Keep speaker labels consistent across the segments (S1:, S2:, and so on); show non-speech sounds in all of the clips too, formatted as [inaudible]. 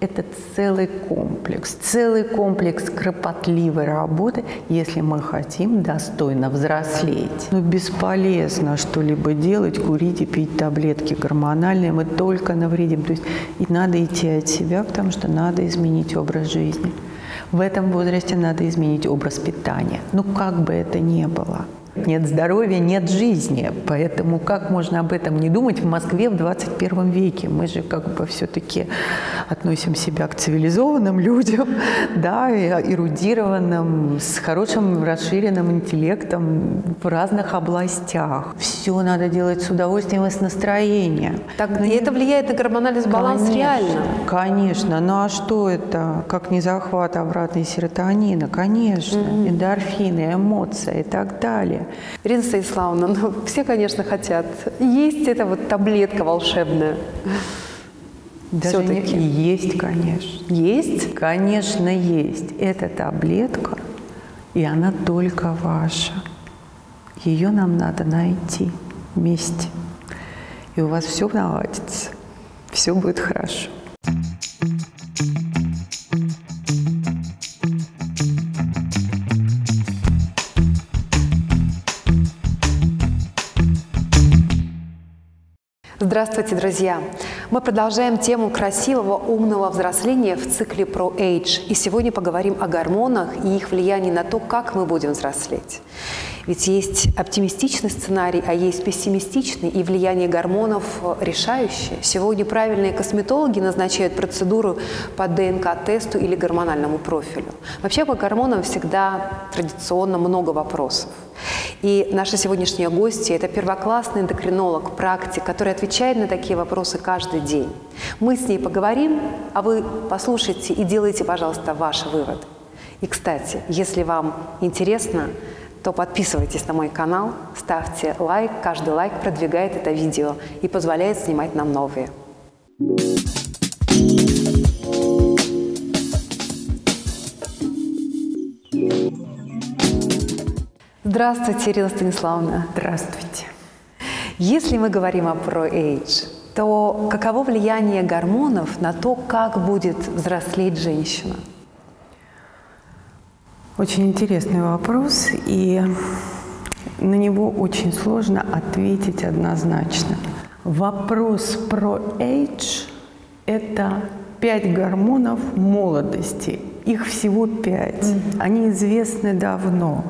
S1: Это целый комплекс, целый комплекс кропотливой работы, если мы хотим достойно взрослеть. Но бесполезно что-либо делать, курить и пить таблетки гормональные, мы только навредим. То есть и надо идти от себя, потому что надо изменить образ жизни. В этом возрасте надо изменить образ питания. Ну, как бы это ни было – нет здоровья, нет жизни. Поэтому как можно об этом не думать в Москве в 21 веке? Мы же как бы все-таки относим себя к цивилизованным людям, [laughs] да, эрудированным, с хорошим расширенным интеллектом в разных областях. Все надо делать с удовольствием и с настроением.
S2: Так, Но и это влияет на гормональный баланс
S1: конечно,
S2: реально?
S1: Конечно. Ну а что это? Как не захват обратной серотонина? Конечно. Mm-hmm. Эндорфины, эмоции и так далее.
S2: Ирина Станиславовна, ну, все, конечно, хотят. Есть эта вот таблетка волшебная.
S1: Даже не, есть, конечно.
S2: Есть?
S1: Конечно, есть. Эта таблетка, и она только ваша. Ее нам надо найти вместе. И у вас все наладится. Все будет хорошо.
S2: Здравствуйте, друзья! Мы продолжаем тему красивого, умного взросления в цикле Pro Age. И сегодня поговорим о гормонах и их влиянии на то, как мы будем взрослеть. Ведь есть оптимистичный сценарий, а есть пессимистичный, и влияние гормонов решающее. Сегодня правильные косметологи назначают процедуру по ДНК-тесту или гормональному профилю. Вообще по гормонам всегда традиционно много вопросов. И наша сегодняшняя гостья – это первоклассный эндокринолог, практик, который отвечает на такие вопросы каждый день. Мы с ней поговорим, а вы послушайте и делайте, пожалуйста, ваш вывод. И, кстати, если вам интересно, то подписывайтесь на мой канал, ставьте лайк. Каждый лайк продвигает это видео и позволяет снимать нам новые. Здравствуйте, Ирина Станиславовна.
S1: Здравствуйте.
S2: Если мы говорим о ProAge, то каково влияние гормонов на то, как будет взрослеть женщина?
S1: Очень интересный вопрос, и на него очень сложно ответить однозначно. Вопрос про age – это пять гормонов молодости. Их всего пять. Mm-hmm. Они известны давно.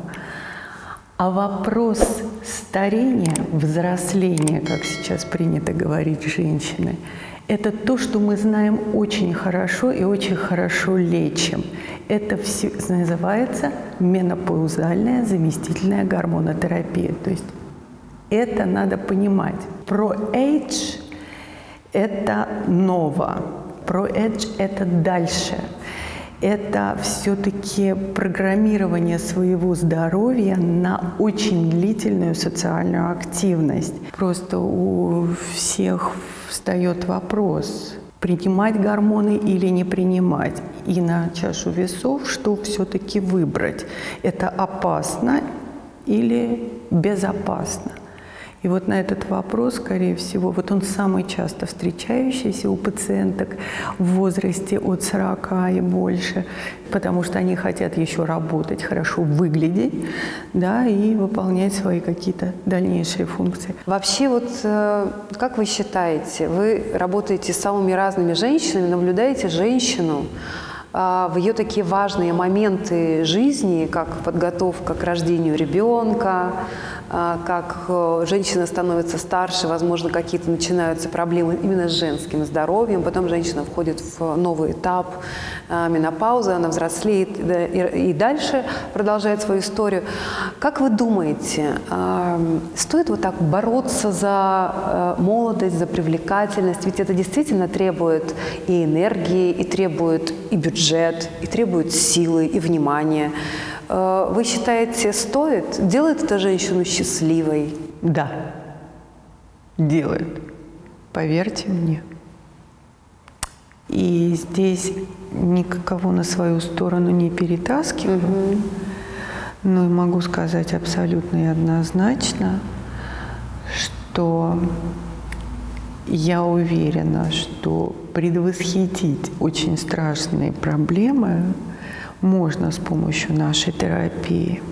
S1: А вопрос старения, взросления, как сейчас принято говорить женщины, это то, что мы знаем очень хорошо и очень хорошо лечим. Это все называется менопаузальная заместительная гормонотерапия. То есть это надо понимать. Про age – это ново, про edge – это дальше. Это все-таки программирование своего здоровья на очень длительную социальную активность. Просто у всех встает вопрос, принимать гормоны или не принимать. И на чашу весов, что все-таки выбрать. Это опасно или безопасно. И вот на этот вопрос, скорее всего, вот он самый часто встречающийся у пациенток в возрасте от 40 и больше, потому что они хотят еще работать, хорошо выглядеть, да, и выполнять свои какие-то дальнейшие функции.
S2: Вообще вот, э, как вы считаете, вы работаете с самыми разными женщинами, наблюдаете женщину, а, в ее такие важные моменты жизни, как подготовка к рождению ребенка, как э, женщина становится старше, возможно, какие-то начинаются проблемы именно с женским здоровьем, потом женщина входит в новый этап а, менопаузы, она взрослеет и дальше продолжает свою историю. Как вы думаете, стоит вот так бороться за э, молодость, за привлекательность? Ведь это действительно требует и энергии, и требует и бюджет, и требует силы, и внимания. Э, вы считаете, стоит? Делает это женщину счастливой?
S1: Да, делает. Поверьте мне. И здесь никого на свою сторону не перетаскиваю. Угу. Но могу сказать абсолютно и однозначно, что Я уверена, что предвосхитить очень страшные проблемы можно с помощью нашей терапии.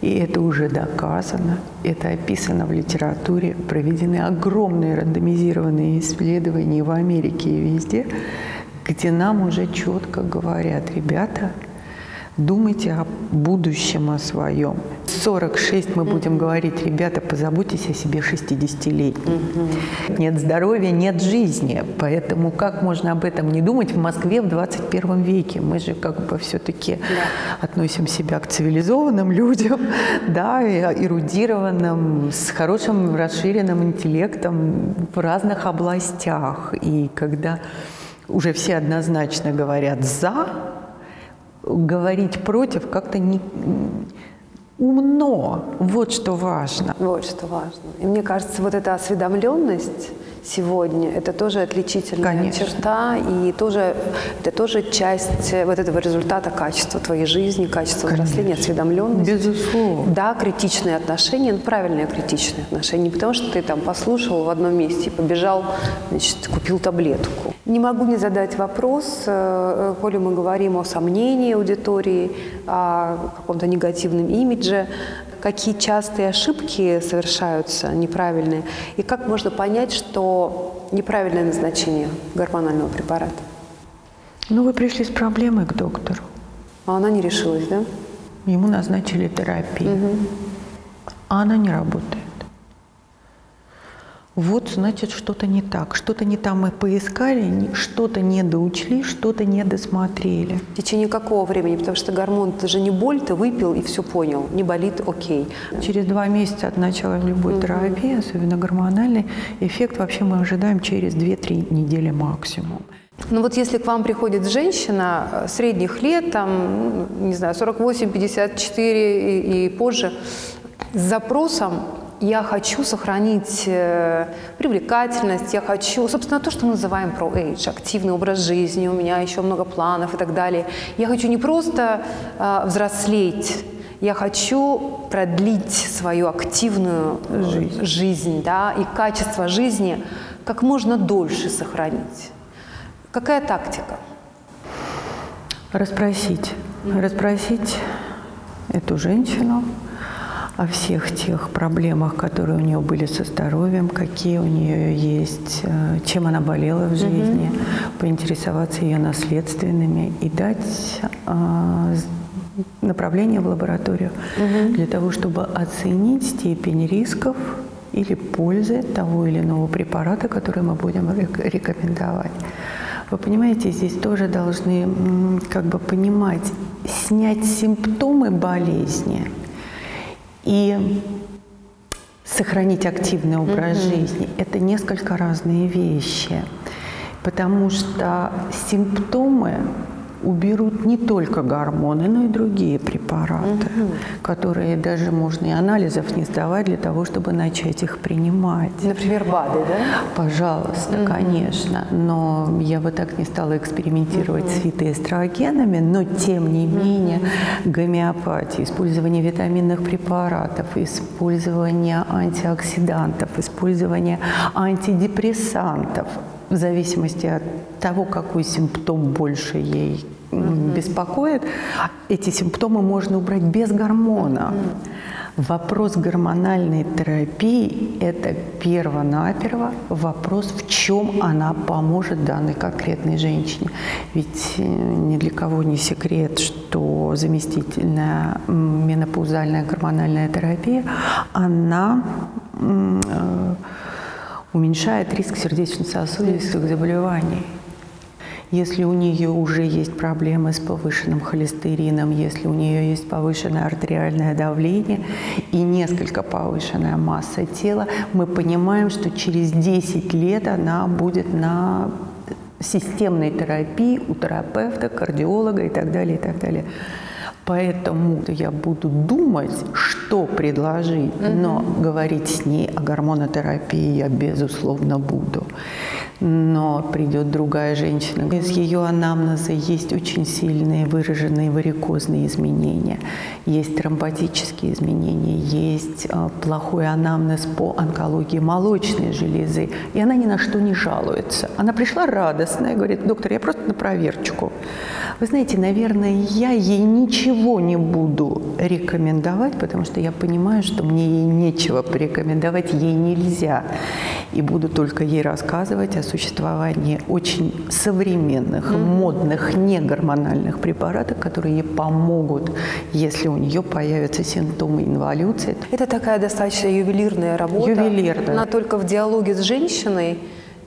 S1: И это уже доказано, это описано в литературе, проведены огромные рандомизированные исследования в Америке и везде, где нам уже четко говорят, ребята, думайте о будущем о своем. 46 мы будем говорить, ребята, позаботьтесь о себе 60-летним. Нет здоровья, нет жизни. Поэтому как можно об этом не думать в Москве в 21 веке? Мы же как бы все-таки да. относим себя к цивилизованным людям, [laughs] да, эрудированным, с хорошим расширенным интеллектом в разных областях. И когда уже все однозначно говорят «за», говорить против как-то не, умно. Вот что важно.
S2: Вот что важно. И мне кажется, вот эта осведомленность сегодня, это тоже отличительная Конечно. черта, и тоже, это тоже часть вот этого результата качества твоей жизни, качества Конечно. взросления, осведомленности.
S1: Безусловно.
S2: Да, критичные отношения, но правильные критичные отношения. Не потому, что ты там послушал в одном месте и побежал, значит, купил таблетку. Не могу не задать вопрос, э, коли мы говорим о сомнении аудитории, о каком-то негативном имидже, какие частые ошибки совершаются неправильные, и как можно понять, что неправильное назначение гормонального препарата?
S1: Ну, вы пришли с проблемой к доктору.
S2: А она не решилась, да?
S1: Ему назначили терапию. Угу. А она не работает вот, значит, что-то не так. Что-то не там мы поискали, что-то не доучли, что-то не досмотрели.
S2: В течение какого времени? Потому что гормон – это же не боль, ты выпил и все понял. Не болит – окей.
S1: Через два месяца от начала любой терапии, особенно гормональный, эффект вообще мы ожидаем через 2-3 недели максимум.
S2: Ну вот если к вам приходит женщина э, средних лет, там, не знаю, 48, 54 и, и позже, с запросом я хочу сохранить э, привлекательность, я хочу, собственно, то, что мы называем про age, активный образ жизни, у меня еще много планов и так далее. Я хочу не просто э, взрослеть, я хочу продлить свою активную жизнь, жизнь да, и качество жизни как можно дольше сохранить. Какая тактика?
S1: Расспросить. Расспросить эту женщину, о всех тех проблемах, которые у нее были со здоровьем, какие у нее есть, э, чем она болела в жизни, угу. поинтересоваться ее наследственными и дать э, направление в лабораторию угу. для того, чтобы оценить степень рисков или пользы того или иного препарата, который мы будем рекомендовать. Вы понимаете, здесь тоже должны как бы понимать, снять симптомы болезни – и сохранить активный образ mm-hmm. жизни – это несколько разные вещи, потому что симптомы уберут не только гормоны, но и другие препараты, угу. которые даже можно и анализов не сдавать для того, чтобы начать их принимать.
S2: Например, БАДы, да?
S1: Пожалуйста, угу. конечно. Но я бы так не стала экспериментировать угу. с фитоэстрогенами, но тем не менее гомеопатия, использование витаминных препаратов, использование антиоксидантов, использование антидепрессантов в зависимости от того, какой симптом больше ей mm-hmm. беспокоит, эти симптомы можно убрать без гормона. Mm-hmm. Вопрос гормональной терапии – это перво-наперво вопрос, в чем она поможет данной конкретной женщине. Ведь э, ни для кого не секрет, что заместительная менопаузальная гормональная терапия, она э, уменьшает риск сердечно-сосудистых заболеваний. Если у нее уже есть проблемы с повышенным холестерином, если у нее есть повышенное артериальное давление и несколько повышенная масса тела, мы понимаем, что через 10 лет она будет на системной терапии у терапевта, кардиолога и так далее, и так далее. Поэтому я буду думать, что предложить, но говорить с ней о гормонотерапии я, безусловно, буду. но придет другая женщина. Из ее анамнеза есть очень сильные выраженные варикозные изменения, есть тромботические изменения, есть э, плохой анамнез по онкологии молочной железы, и она ни на что не жалуется. Она пришла радостная, говорит, доктор, я просто на проверочку. Вы знаете, наверное, я ей ничего не буду рекомендовать, потому что я понимаю, что мне ей нечего порекомендовать, ей нельзя. И буду только ей рассказывать о существовании очень современных, mm-hmm. модных, негормональных препаратов, которые ей помогут, если у нее появятся симптомы инволюции.
S2: Это такая достаточно ювелирная работа.
S1: Ювелирная.
S2: Она только в диалоге с женщиной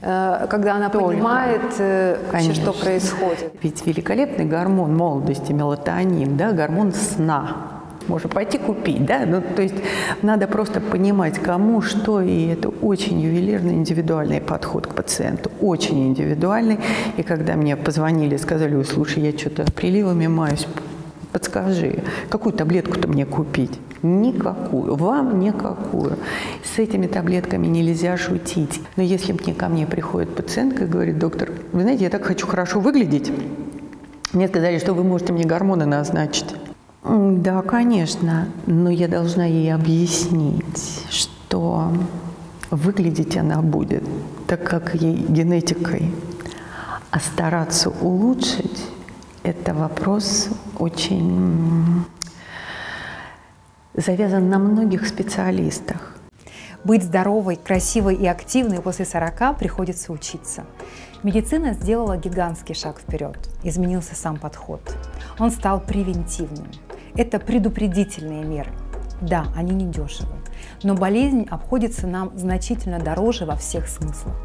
S2: когда она Только. понимает, э, вообще, что происходит.
S1: Ведь великолепный гормон молодости, мелатонин, да, гормон сна. Можно пойти купить, да, ну, то есть надо просто понимать, кому что, и это очень ювелирный, индивидуальный подход к пациенту, очень индивидуальный. И когда мне позвонили, сказали, слушай, я что-то приливами маюсь, подскажи, какую таблетку-то мне купить? Никакую, вам никакую. С этими таблетками нельзя шутить. Но если мне ко мне приходит пациентка и говорит, доктор, вы знаете, я так хочу хорошо выглядеть, мне сказали, что вы можете мне гормоны назначить. Да, конечно, но я должна ей объяснить, что выглядеть она будет так, как ей генетикой, а стараться улучшить – это вопрос очень завязан на многих специалистах.
S2: Быть здоровой, красивой и активной после 40 приходится учиться. Медицина сделала гигантский шаг вперед, изменился сам подход. Он стал превентивным. Это предупредительные меры. Да, они не дешевы, но болезнь обходится нам значительно дороже во всех смыслах.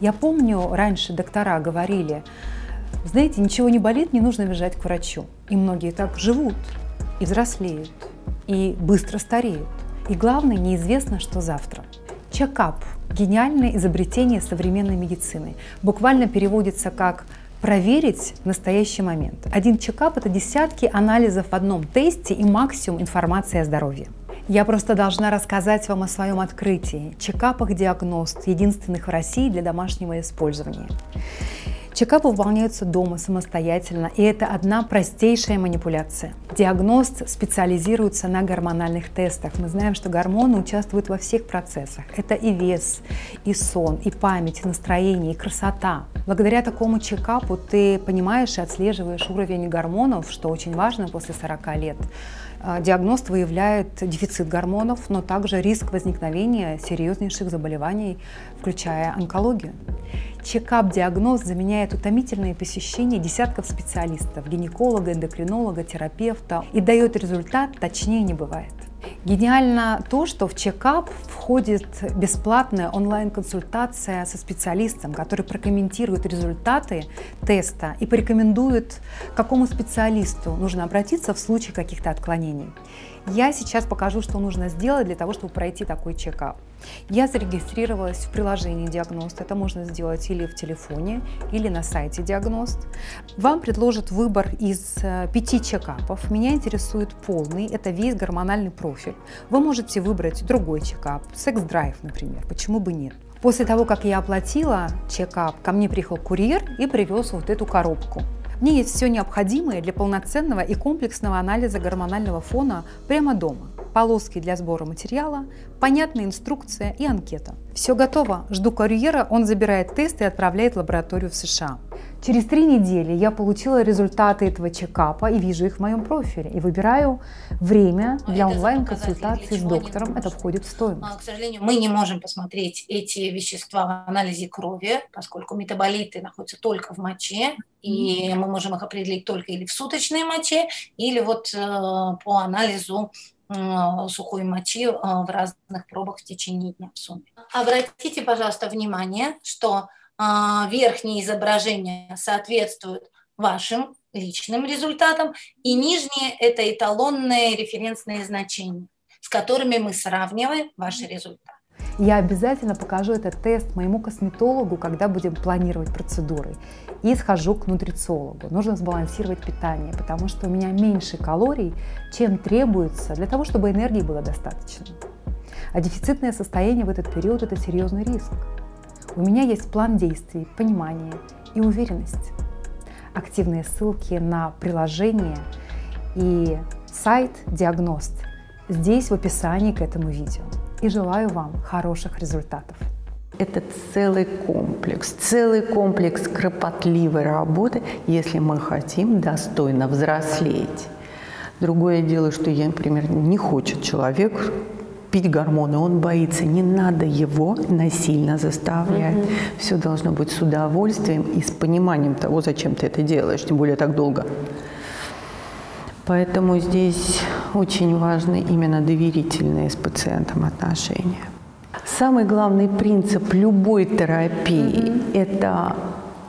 S2: Я помню, раньше доктора говорили, знаете, ничего не болит, не нужно бежать к врачу. И многие так живут и взрослеют и быстро стареют. И главное, неизвестно, что завтра. Чекап – гениальное изобретение современной медицины. Буквально переводится как проверить в настоящий момент. Один чекап – это десятки анализов в одном тесте и максимум информации о здоровье. Я просто должна рассказать вам о своем открытии. Чекапах диагност, единственных в России для домашнего использования. Чекапы выполняются дома самостоятельно, и это одна простейшая манипуляция. Диагност специализируется на гормональных тестах. Мы знаем, что гормоны участвуют во всех процессах. Это и вес, и сон, и память, и настроение, и красота. Благодаря такому чекапу ты понимаешь и отслеживаешь уровень гормонов, что очень важно после 40 лет. А, диагност выявляет дефицит гормонов, но также риск возникновения серьезнейших заболеваний, включая онкологию. Чекап-диагноз заменяет утомительные посещения десятков специалистов, гинеколога, эндокринолога, терапевта и дает результат, точнее не бывает. Гениально то, что в чекап входит бесплатная онлайн-консультация со специалистом, который прокомментирует результаты теста и порекомендует, к какому специалисту нужно обратиться в случае каких-то отклонений. Я сейчас покажу, что нужно сделать для того, чтобы пройти такой чекап. Я зарегистрировалась в приложении «Диагност». Это можно сделать или в телефоне, или на сайте «Диагност». Вам предложат выбор из э, пяти чекапов. Меня интересует полный, это весь гормональный профиль. Вы можете выбрать другой чекап, секс-драйв, например, почему бы нет. После того, как я оплатила чекап, ко мне приехал курьер и привез вот эту коробку. В ней есть все необходимое для полноценного и комплексного анализа гормонального фона прямо дома. Полоски для сбора материала, понятная инструкция и анкета. Все готово. Жду курьера, он забирает тест и отправляет в лабораторию в США. Через три недели я получила результаты этого чекапа и вижу их в моем профиле. И выбираю время для онлайн-консультации с доктором. Это входит в стоимость.
S3: А, к сожалению, мы не можем посмотреть эти вещества в анализе крови, поскольку метаболиты находятся только в моче, и мы можем их определить только или в суточной моче, или вот э, по анализу сухой мочи э, в разных пробах в течение дня в сумме. Обратите, пожалуйста, внимание, что верхние изображения соответствуют вашим личным результатам, и нижние – это эталонные референсные значения, с которыми мы сравниваем ваши результаты.
S2: Я обязательно покажу этот тест моему косметологу, когда будем планировать процедуры. И схожу к нутрициологу. Нужно сбалансировать питание, потому что у меня меньше калорий, чем требуется для того, чтобы энергии было достаточно. А дефицитное состояние в этот период – это серьезный риск. У меня есть план действий, понимание и уверенность. Активные ссылки на приложение и сайт «Диагност» здесь в описании к этому видео. И желаю вам хороших результатов.
S1: Это целый комплекс, целый комплекс кропотливой работы, если мы хотим достойно взрослеть. Другое дело, что, я, например, не хочет человек пить гормоны, он боится. Не надо его насильно заставлять. Угу. Все должно быть с удовольствием и с пониманием того, зачем ты это делаешь, тем более так долго. Поэтому здесь очень важны именно доверительные с пациентом отношения. Самый главный принцип любой терапии mm-hmm. – это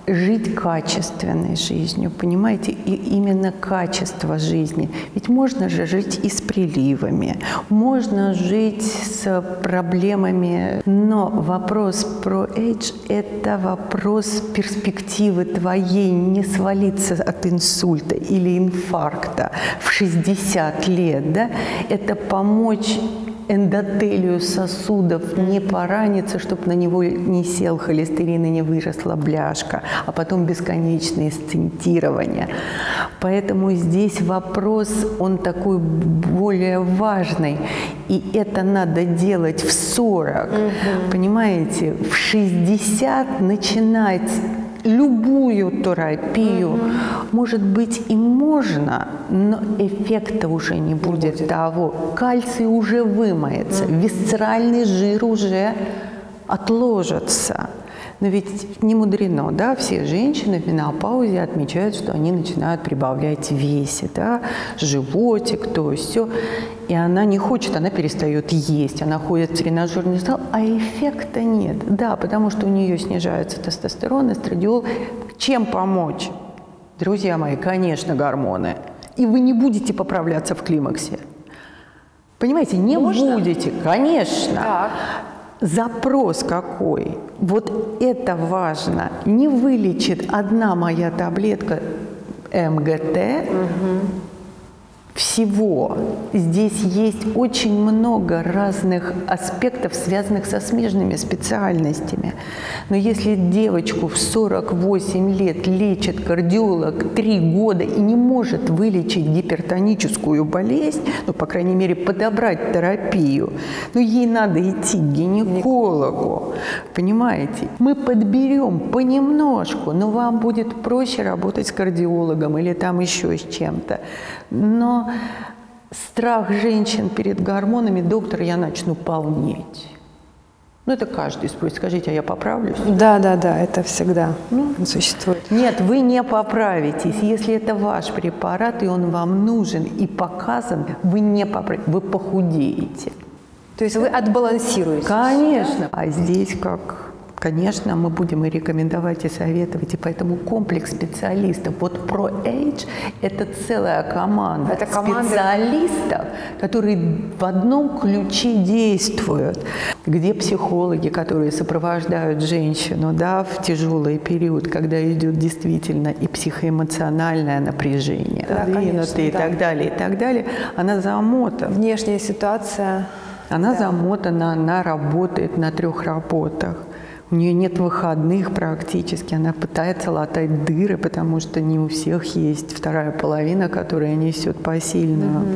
S1: жить качественной жизнью, понимаете, и именно качество жизни. Ведь можно же жить и с приливами, можно жить с проблемами, но вопрос про age – это вопрос перспективы твоей не свалиться от инсульта или инфаркта в 60 лет, да? Это помочь эндотелию сосудов не пораниться, чтобы на него не сел холестерин и не выросла бляшка, а потом бесконечные стентирования. Поэтому здесь вопрос, он такой более важный. И это надо делать в 40. Угу. Понимаете, в 60 начинать любую терапию, угу. может быть, и можно, но эффекта уже не будет, будет. того. Кальций уже вымоется, угу. висцеральный жир уже отложится. Но ведь не мудрено, да, все женщины в менопаузе отмечают, что они начинают прибавлять в весе, да, животик, то все. И она не хочет, она перестает есть, она ходит в тренажерный зал, а эффекта нет. Да, потому что у нее снижается тестостерон, эстрадиол. Чем помочь? Друзья мои, конечно, гормоны. И вы не будете поправляться в климаксе. Понимаете, не Можно? будете, конечно. Так запрос какой. Вот это важно. Не вылечит одна моя таблетка МГТ, угу всего. Здесь есть очень много разных аспектов, связанных со смежными специальностями. Но если девочку в 48 лет лечит кардиолог 3 года и не может вылечить гипертоническую болезнь, ну, по крайней мере, подобрать терапию, ну, ей надо идти к гинекологу. Понимаете? Мы подберем понемножку, но вам будет проще работать с кардиологом или там еще с чем-то. Но страх женщин перед гормонами, доктор, я начну полнеть. Ну, это каждый спросит, скажите, а я поправлюсь?
S2: Да, да, да, это всегда ну, существует.
S1: Нет, вы не поправитесь. Если это ваш препарат, и он вам нужен и показан, вы не поправитесь, вы похудеете.
S2: То есть вы отбалансируете?
S1: Конечно. А здесь как Конечно, мы будем и рекомендовать, и советовать, и поэтому комплекс специалистов. Вот про Age – это целая команда, это команда специалистов, которые в одном ключе действуют. Где психологи, которые сопровождают женщину да, в тяжелый период, когда идет действительно и психоэмоциональное напряжение, да, конечно, и да. так далее, и так далее, она замотана.
S2: Внешняя ситуация.
S1: Она да. замотана, она работает на трех работах. У нее нет выходных практически. Она пытается латать дыры, потому что не у всех есть вторая половина, которая несет посильную.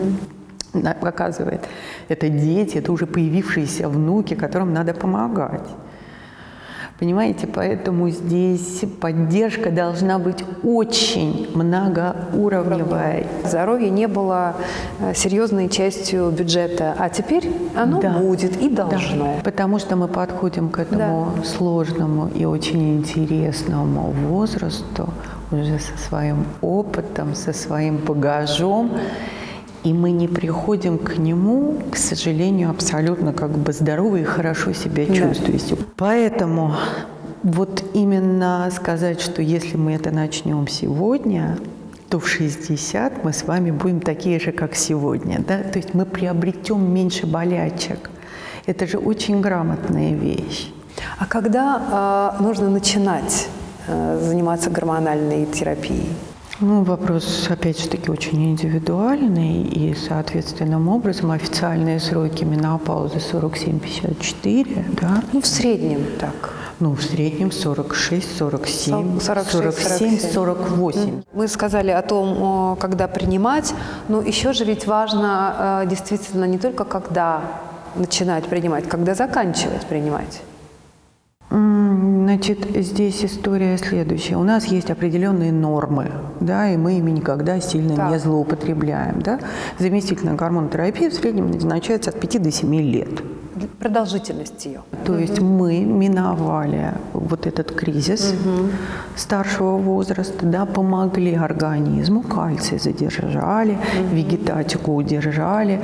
S1: Mm-hmm. Показывает. Это дети, это уже появившиеся внуки, которым надо помогать. Понимаете, поэтому здесь поддержка должна быть очень многоуровневая.
S2: Здоровье не было э, серьезной частью бюджета, а теперь оно да. будет и должно. Да.
S1: Потому что мы подходим к этому да. сложному и очень интересному возрасту уже со своим опытом, со своим багажом и мы не приходим к нему, к сожалению, абсолютно как бы здоровы и хорошо себя чувствуете. Да. Поэтому вот именно сказать, что если мы это начнем сегодня, то в 60 мы с вами будем такие же, как сегодня. Да? То есть мы приобретем меньше болячек. Это же очень грамотная вещь.
S2: А когда э, нужно начинать э, заниматься гормональной терапией?
S1: Ну, вопрос, опять же таки, очень индивидуальный, и соответственным образом официальные сроки менопаузы 47-54, да?
S2: Ну, в среднем так.
S1: Ну, в среднем 46, 47,
S2: 46,
S1: 47, 48.
S2: Мы сказали о том, когда принимать, но еще же ведь важно э, действительно не только когда начинать принимать, когда заканчивать принимать.
S1: Значит, здесь история следующая. У нас есть определенные нормы, да, и мы ими никогда сильно так. не злоупотребляем. Да? Заместительная гормонотерапия в среднем назначается от 5 до 7 лет.
S2: Продолжительность ее.
S1: То угу. есть мы миновали вот этот кризис угу. старшего возраста, да, помогли организму, кальций задержали, угу. вегетатику удержали,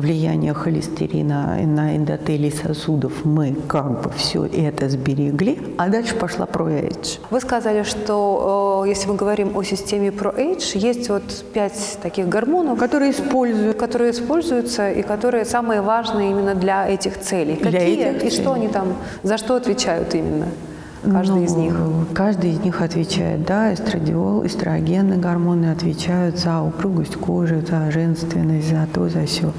S1: влияние холестерина на эндотелий сосудов мы как бы все это сберегли, а дальше пошла ProAge.
S2: Вы сказали, что э, если мы говорим о системе ProAge, есть вот пять таких гормонов,
S1: которые используют,
S2: которые используются и которые самые важные именно для этих целей. Для Какие этих и целей. что они там, за что отвечают именно? Каждый ну, из них?
S1: Каждый из них отвечает, да, эстрадиол, эстрогенные гормоны отвечают за упругость кожи, за женственность, за то, за все.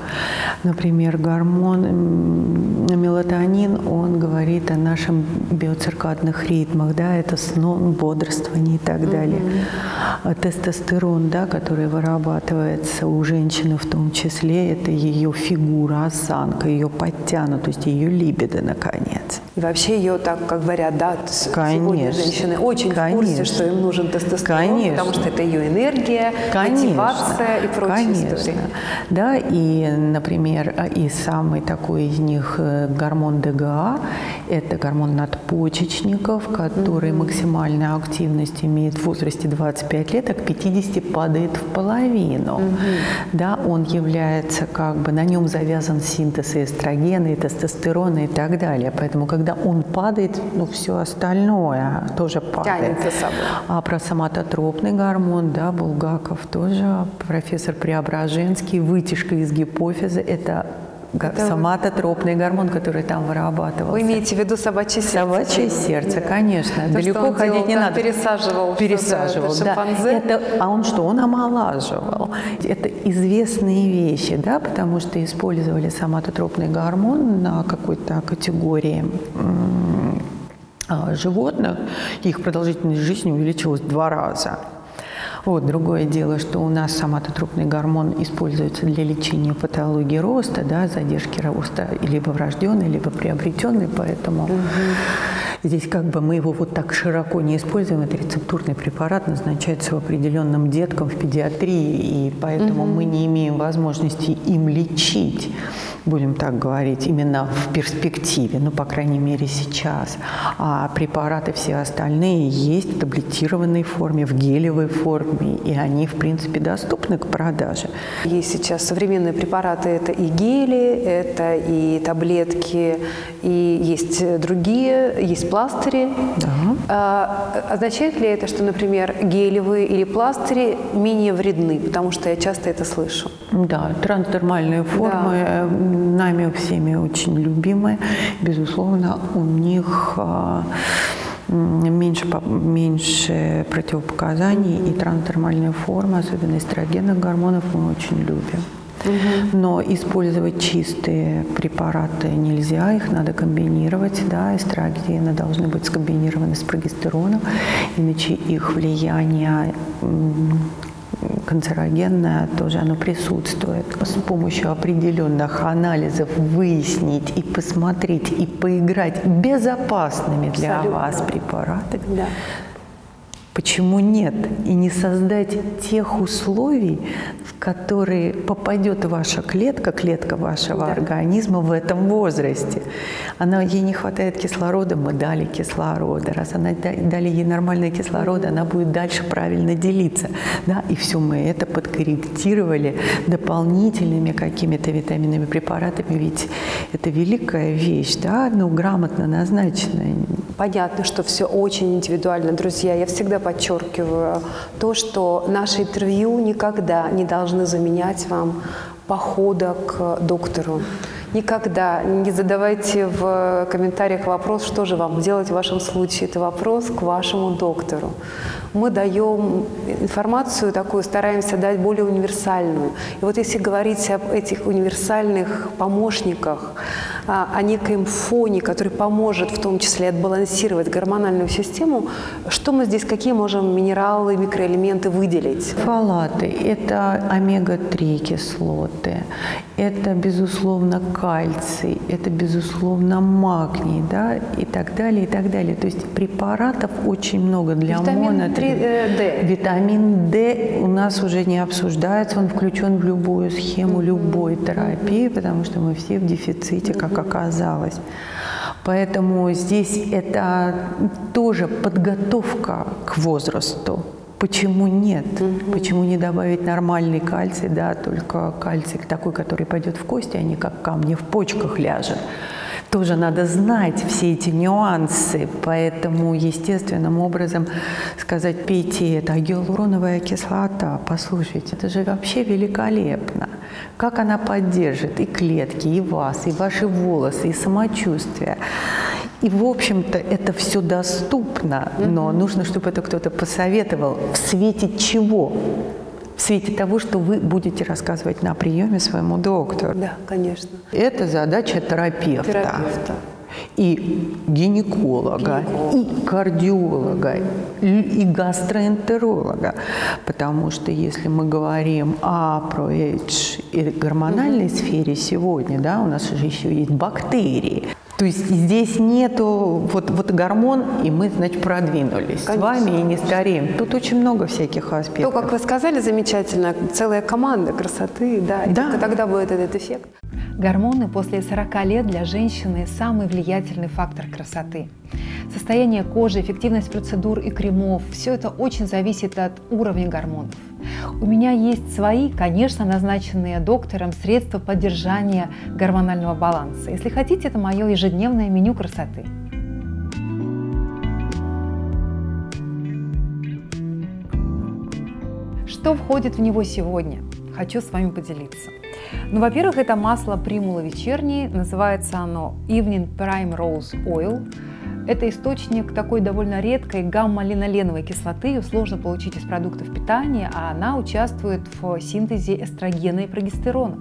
S1: Например, гормон мелатонин, он говорит о нашем биоциркадных ритмах, да, это сон, бодрствование и так далее. А тестостерон, да, который вырабатывается у женщины в том числе, это ее фигура, осанка, ее подтянутость, ее либидо, наконец.
S2: И вообще ее, так как говорят, да, Конечно. Сегодня женщины очень Конечно. в курсе, что им нужен тестостерон, Конечно. потому что это ее энергия, Конечно. мотивация и прочие Конечно. истории.
S1: Да, и, например, и самый такой из них э, гормон ДГА – это гормон надпочечников, который mm-hmm. максимальную активность имеет в возрасте 25 лет, а к 50 падает в половину. Mm-hmm. Да, он является как бы, на нем завязан синтез эстрогена, и тестостерона и так далее. Поэтому, когда он падает, ну, все остальное остальное тоже падает.
S2: Тянет за собой.
S1: А про соматотропный гормон, да, Булгаков тоже, профессор Преображенский, вытяжка из гипофиза, это это... Соматотропный гормон, который там вырабатывался.
S2: Вы имеете в виду собачье сердце?
S1: Собачье сердце, да. конечно.
S2: То, Далеко ходить делал, не надо. Пересаживал.
S1: Пересаживал, да. Это это, а он что? Он омолаживал. Это известные вещи, да, потому что использовали соматотропный гормон на какой-то категории животных, их продолжительность жизни увеличилась в два раза. Вот. Другое дело, что у нас соматотропный гормон используется для лечения патологии роста, да, задержки роста либо врожденной, либо приобретенной, поэтому угу. Здесь как бы мы его вот так широко не используем. Это рецептурный препарат назначается в определенном деткам в педиатрии, и поэтому угу. мы не имеем возможности им лечить будем так говорить, именно в перспективе, ну, по крайней мере, сейчас. А препараты все остальные есть в таблетированной форме, в гелевой форме, и они, в принципе, доступны к продаже.
S2: Есть сейчас современные препараты, это и гели, это и таблетки, и есть другие, есть пластыри. Да. А, означает ли это, что, например, гелевые или пластыри менее вредны? Потому что я часто это слышу.
S1: Да, трансдермальные формы да нами всеми очень любимые. Безусловно, у них а, меньше, меньше противопоказаний и трансдермальная форма, особенно эстрогенных гормонов, мы очень любим. Но использовать чистые препараты нельзя, их надо комбинировать. Да, эстрогены должны быть скомбинированы с прогестероном, иначе их влияние канцерогенное тоже оно присутствует. С помощью определенных анализов выяснить и посмотреть и поиграть безопасными для Абсолютно. вас препаратами. Да. Почему нет? И не создать тех условий, в которые попадет ваша клетка, клетка вашего да. организма в этом возрасте. Она, ей не хватает кислорода, мы дали кислорода. Раз она дали ей нормальный кислород, она будет дальше правильно делиться. Да? И все мы это подкорректировали дополнительными какими-то витаминными препаратами. Ведь это великая вещь, да? ну, грамотно назначенная.
S2: Понятно, что все очень индивидуально, друзья. Я всегда подчеркиваю то, что наши интервью никогда не должны заменять вам похода к доктору.
S4: Никогда не задавайте в комментариях вопрос, что же вам делать в вашем случае. Это вопрос к вашему доктору. Мы даем информацию такую, стараемся дать более универсальную. И вот если говорить об этих универсальных помощниках, о некоем фоне, который поможет в том числе отбалансировать гормональную систему, что мы здесь, какие можем минералы, микроэлементы выделить?
S1: Фолаты – это омега-3 кислоты, это, безусловно, кальций, это, безусловно, магний, да, и так далее, и так далее. То есть препаратов очень много для
S4: Витамин. 3, э, D.
S1: Витамин D у нас уже не обсуждается, он включен в любую схему любой терапии, потому что мы все в дефиците, как оказалось. Поэтому здесь это тоже подготовка к возрасту. Почему нет? Угу. Почему не добавить нормальный кальций, да, только кальций такой, который пойдет в кости, а не как камни в почках ляжет. Тоже надо знать все эти нюансы, поэтому естественным образом сказать, пейте это, а гиалуроновая кислота, послушайте, это же вообще великолепно. Как она поддержит и клетки, и вас, и ваши волосы, и самочувствие. И, в общем-то, это все доступно, но нужно, чтобы это кто-то посоветовал. В свете чего? В свете того, что вы будете рассказывать на приеме своему доктору.
S4: Да, конечно.
S1: Это задача терапевта.
S4: Терапевта.
S1: И гинеколога,
S4: Гинеколог.
S1: и кардиолога, и, гастроэнтеролога. Потому что если мы говорим о ProH и гормональной сфере сегодня, да, у нас же еще есть бактерии. То есть здесь нету вот, вот гормон, и мы, значит, продвинулись
S4: Конечно.
S1: с вами и не стареем. Тут очень много всяких
S4: То,
S1: аспектов.
S4: как вы сказали замечательно, целая команда красоты, да, и
S1: Да.
S4: только тогда будет этот эффект.
S2: Гормоны после 40 лет для женщины – самый влиятельный фактор красоты. Состояние кожи, эффективность процедур и кремов – все это очень зависит от уровня гормонов. У меня есть свои, конечно, назначенные доктором средства поддержания гормонального баланса. Если хотите, это мое ежедневное меню красоты. Что входит в него сегодня? Хочу с вами поделиться. Ну, во-первых, это масло примула вечерний, называется оно Evening Prime Rose Oil. Это источник такой довольно редкой гамма-линоленовой кислоты, ее сложно получить из продуктов питания, а она участвует в синтезе эстрогена и прогестерона.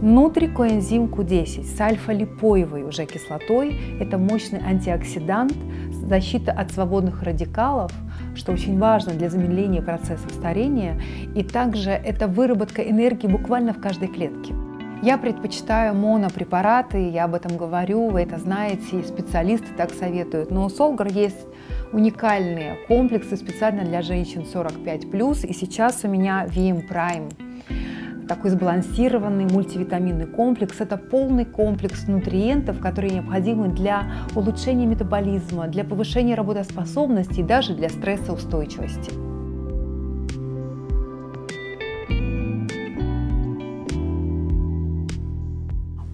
S2: Нутрикоэнзим Q10 с альфа-липоевой уже кислотой – это мощный антиоксидант, защита от свободных радикалов, что очень важно для замедления процессов старения, и также это выработка энергии буквально в каждой клетке. Я предпочитаю монопрепараты, я об этом говорю, вы это знаете, и специалисты так советуют. Но у Солгар есть уникальные комплексы специально для женщин 45+, и сейчас у меня VM Prime такой сбалансированный мультивитаминный комплекс. Это полный комплекс нутриентов, которые необходимы для улучшения метаболизма, для повышения работоспособности и даже для стрессоустойчивости.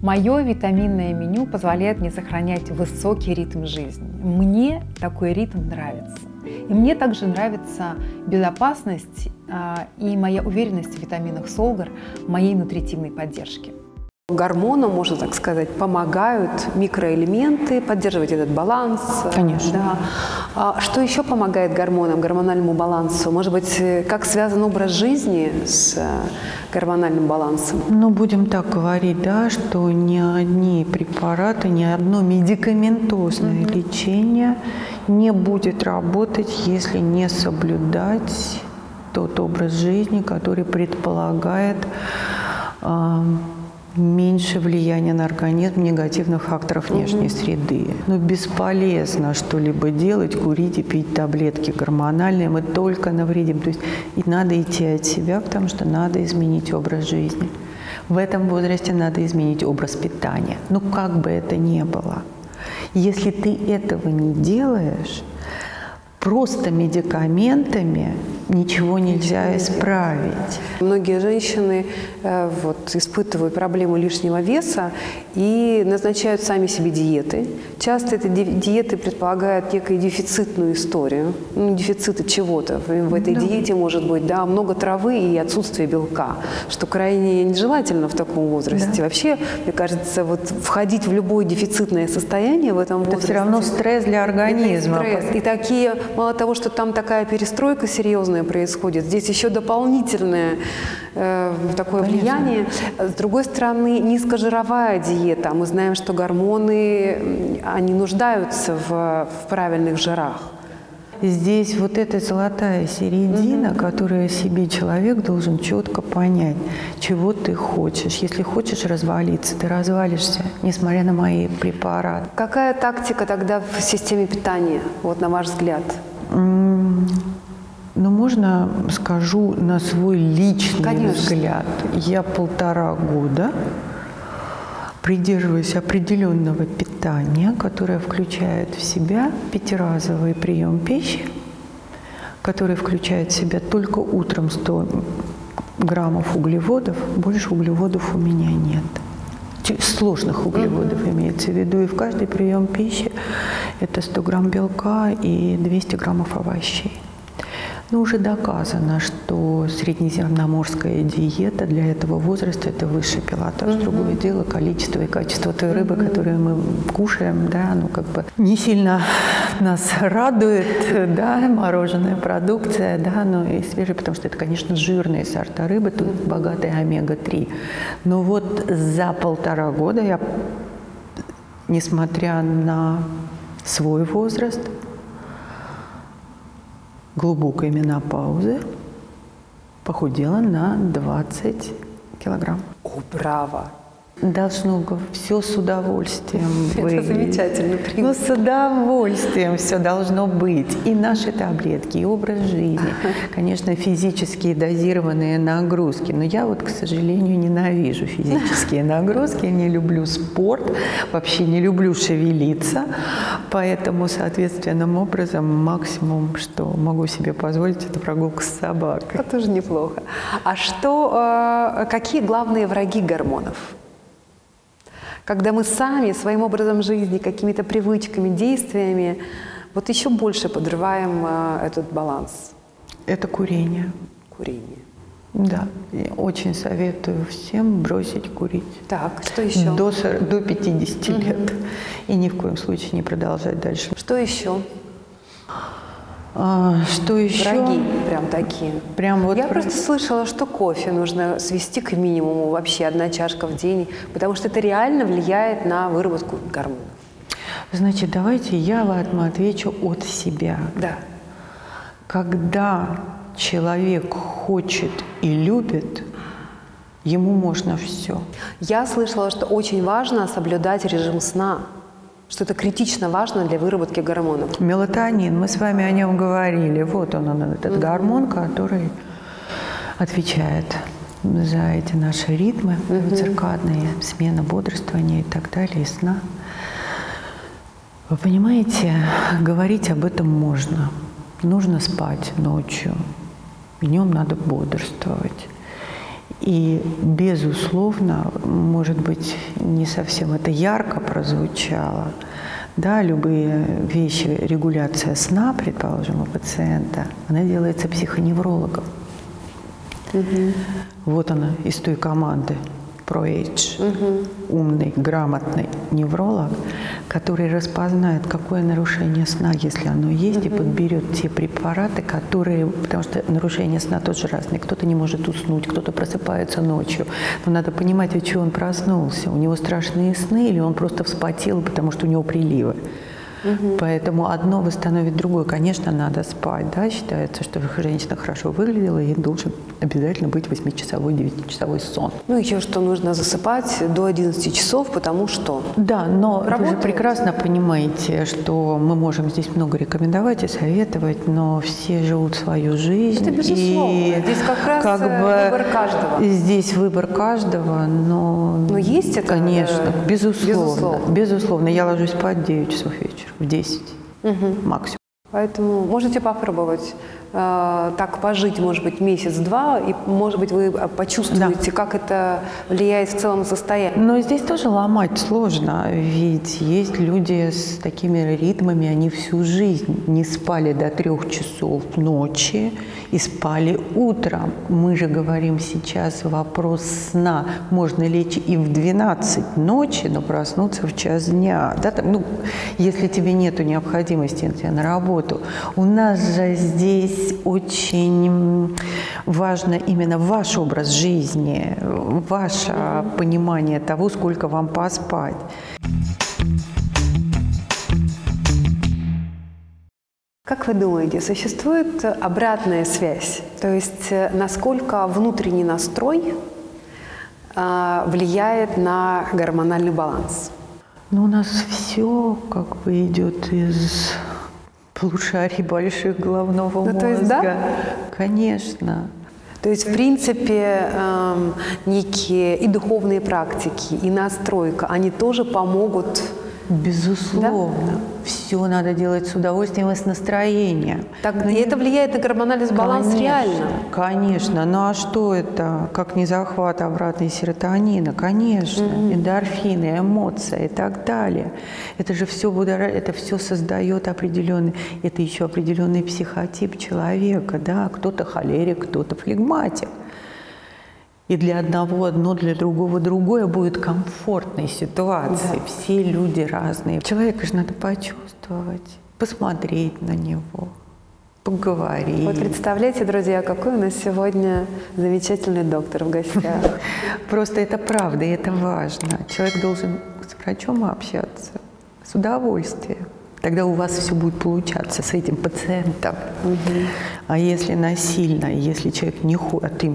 S2: Мое витаминное меню позволяет мне сохранять высокий ритм жизни. Мне такой ритм нравится. И мне также нравится безопасность а, и моя уверенность в витаминах Солгар, моей нутритивной поддержки.
S4: Гормонам, можно так сказать, помогают микроэлементы поддерживать этот баланс.
S1: Конечно.
S4: Да. А что еще помогает гормонам, гормональному балансу? Может быть, как связан образ жизни с э, гормональным балансом?
S1: Ну, будем так говорить, да, что ни одни препараты, ни одно медикаментозное лечение не будет работать, если не соблюдать тот образ жизни, который предполагает а, меньше влияния на организм негативных факторов внешней среды. Но бесполезно что-либо делать, курить и пить таблетки гормональные, мы только навредим. То есть и надо идти от себя, потому что надо изменить образ жизни. В этом возрасте надо изменить образ питания. Ну, как бы это ни было. Если ты этого не делаешь, просто медикаментами ничего нельзя исправить.
S2: Многие женщины э, вот, испытывают проблему лишнего веса и назначают сами себе диеты. Часто эти диеты предполагают некую дефицитную историю, ну, дефициты чего-то. В этой да. диете может быть да, много травы и отсутствие белка, что крайне нежелательно в таком возрасте. Да. Вообще, мне кажется, вот входить в любое дефицитное состояние в этом
S1: это
S2: возрасте...
S1: Это все равно стресс для организма.
S2: Стресс. И такие, мало того, что там такая перестройка серьезная происходит, здесь еще дополнительное э, такое Конечно. влияние. С другой стороны, низкожировая диета. Мы знаем, что гормоны, они нуждаются в, в правильных жирах.
S1: Здесь вот эта золотая середина, угу. которую себе человек должен четко понять, чего ты хочешь. Если хочешь развалиться, ты развалишься, несмотря на мои препараты.
S2: Какая тактика тогда в системе питания, вот на ваш взгляд?
S1: Ну, можно скажу на свой личный Конечно. взгляд. Я полтора года придерживаюсь определенного питания, которое включает в себя пятиразовый прием пищи, который включает в себя только утром 100 граммов углеводов, больше углеводов у меня нет. Сложных углеводов mm-hmm. имеется в виду. И в каждый прием пищи это 100 грамм белка и 200 граммов овощей. Но уже доказано, что среднеземноморская диета для этого возраста – это высший пилотаж. Угу. Другое дело – количество и качество той рыбы, угу. которую мы кушаем, да, ну как бы не сильно нас радует, да, мороженая продукция, да, но и свежая, потому что это, конечно, жирные сорта рыбы, тут богатые омега-3. Но вот за полтора года я, несмотря на свой возраст, глубокой менопаузы похудела на 20 килограмм.
S2: О, браво!
S1: Должно все с удовольствием [laughs] быть.
S2: Это замечательно.
S1: Ну, с удовольствием все должно быть. И наши таблетки, и образ жизни. [laughs] Конечно, физические дозированные нагрузки. Но я вот, к сожалению, ненавижу физические [laughs] нагрузки. Не люблю спорт, вообще не люблю шевелиться. Поэтому, соответственным образом, максимум, что могу себе позволить, это прогулка с собакой.
S2: Это тоже неплохо. А что, э, какие главные враги гормонов? Когда мы сами своим образом жизни, какими-то привычками, действиями вот еще больше подрываем э, этот баланс.
S1: Это курение.
S2: Курение.
S1: Да, я очень советую всем бросить курить.
S2: Так, что еще?
S1: До, до 50 угу. лет. И ни в коем случае не продолжать дальше.
S2: Что еще?
S1: А, что еще?
S2: Враги прям такие.
S1: Прям вот
S2: Я просто слышала, что кофе нужно свести к минимуму вообще, одна чашка в день, потому что это реально влияет на выработку гормонов.
S1: Значит, давайте я вам отвечу от себя.
S2: Да.
S1: Когда человек хочет и любит, ему можно все.
S2: Я слышала, что очень важно соблюдать режим сна что это критично важно для выработки гормонов.
S1: Мелатонин, мы с вами о нем говорили. Вот он, он этот mm-hmm. гормон, который отвечает за эти наши ритмы mm-hmm. циркадные, смена бодрствования и так далее, и сна. Вы понимаете, говорить об этом можно. Нужно спать ночью, днем надо бодрствовать. И, безусловно, может быть, не совсем это ярко прозвучало, да, любые вещи, регуляция сна, предположим, у пациента, она делается психоневрологом. Угу. Вот она из той команды Угу. умный, грамотный невролог, который распознает, какое нарушение сна, если оно есть, угу. и подберет те препараты, которые, потому что нарушение сна тоже разные. Кто-то не может уснуть, кто-то просыпается ночью. Но надо понимать, от чего он проснулся. У него страшные сны или он просто вспотел, потому что у него приливы. Угу. Поэтому одно восстановит другое. Конечно, надо спать. Да? Считается, что женщина хорошо выглядела, и должен обязательно быть 8-часовой, 9-часовой сон.
S2: Ну, еще что нужно засыпать до 11 часов, потому что...
S1: Да, но Работает. вы же прекрасно понимаете, что мы можем здесь много рекомендовать и советовать, но все живут свою жизнь.
S2: Это безусловно. И здесь как раз как э, бы выбор каждого.
S1: Здесь выбор каждого, но...
S2: Но есть это?
S1: Конечно, безусловно. Безусловно. безусловно. Я ложусь спать в 9 часов вечера в 10 угу. максимум.
S2: Поэтому можете попробовать так пожить, может быть, месяц-два, и, может быть, вы почувствуете, да. как это влияет в целом на состояние.
S1: Но здесь тоже ломать сложно, ведь есть люди с такими ритмами, они всю жизнь не спали до трех часов ночи и спали утром. Мы же говорим сейчас вопрос сна. Можно лечь и в 12 ночи, но проснуться в час дня. Да, там, ну, если тебе нет необходимости идти на работу. У нас же здесь здесь очень важно именно ваш образ жизни, ваше понимание того, сколько вам поспать.
S2: Как вы думаете, существует обратная связь? То есть э, насколько внутренний настрой э, влияет на гормональный баланс?
S1: Ну, у нас все как бы идет из полушарий больших головного ну, мозга. То есть, да? Конечно.
S2: То есть, в принципе, эм, некие и духовные практики, и настройка, они тоже помогут
S1: Безусловно. Да? Все надо делать с удовольствием и с настроением.
S2: Так, Но и это влияет на гормональный баланс
S1: конечно,
S2: реально?
S1: Конечно. Ну а что это? Как не захват обратной серотонина? Конечно. Mm-hmm. Эндорфины, эмоции и так далее. Это же все, это все создает определенный, это еще определенный психотип человека. Да? Кто-то холерик, кто-то флегматик. И для одного одно, для другого другое будет комфортной ситуацией. Да. Все люди разные. Человека же надо почувствовать, посмотреть на него, поговорить.
S2: Вот представляете, друзья, какой у нас сегодня замечательный доктор в гостях. [laughs]
S1: Просто это правда, и это важно. Человек должен с врачом общаться с удовольствием. Тогда у вас все будет получаться с этим пациентом. Угу. А если насильно, если человек не ходит, а ты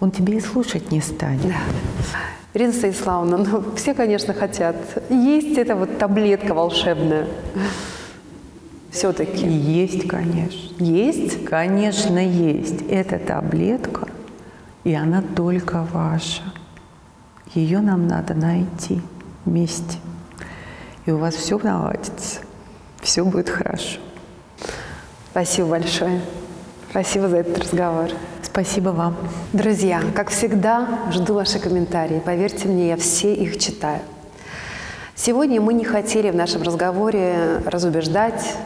S1: он тебе и слушать не станет. Да.
S2: Ирина Станиславовна, ну, все, конечно, хотят. Есть эта вот таблетка волшебная. Все-таки.
S1: Есть, конечно.
S2: Есть?
S1: Конечно, есть. Эта таблетка, и она только ваша. Ее нам надо найти вместе. И у вас все наладится. Все будет хорошо.
S2: Спасибо большое. Спасибо за этот разговор.
S1: Спасибо вам.
S2: Друзья, как всегда, жду ваши комментарии. Поверьте мне, я все их читаю. Сегодня мы не хотели в нашем разговоре разубеждать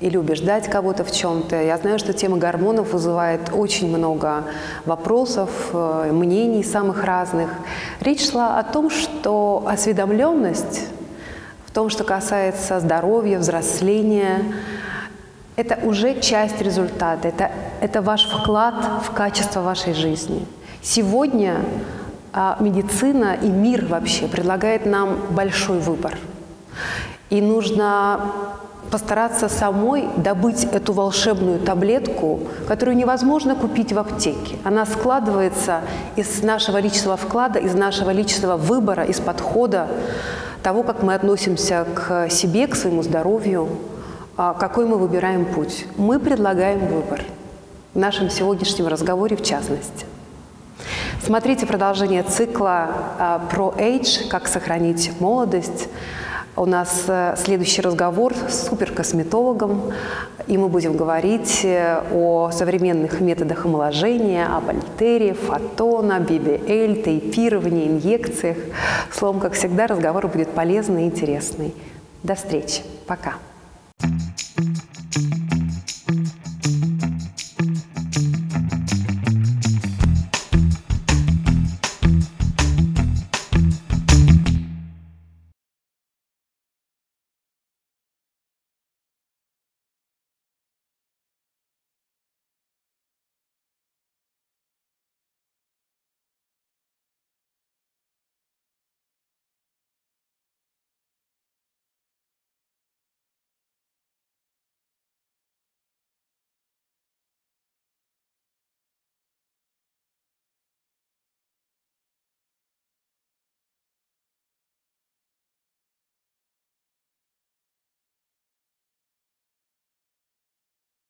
S2: или убеждать кого-то в чем-то. Я знаю, что тема гормонов вызывает очень много вопросов, э, мнений самых разных. Речь шла о том, что осведомленность в том, что касается здоровья, взросления, это уже часть результата, это, это ваш вклад в качество вашей жизни. Сегодня а, медицина и мир вообще предлагает нам большой выбор. И нужно постараться самой добыть эту волшебную таблетку, которую невозможно купить в аптеке. Она складывается из нашего личного вклада, из нашего личного выбора, из подхода того, как мы относимся к себе, к своему здоровью, какой мы выбираем путь. Мы предлагаем выбор в нашем сегодняшнем разговоре в частности. Смотрите продолжение цикла а, про Age, как сохранить молодость. У нас э, следующий разговор с суперкосметологом, и мы будем говорить э, о современных методах омоложения, об альтере, фотона, BBL, тейпировании, инъекциях. Словом, как всегда, разговор будет полезный и интересный. До встречи. Пока.